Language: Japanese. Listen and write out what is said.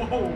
Wow.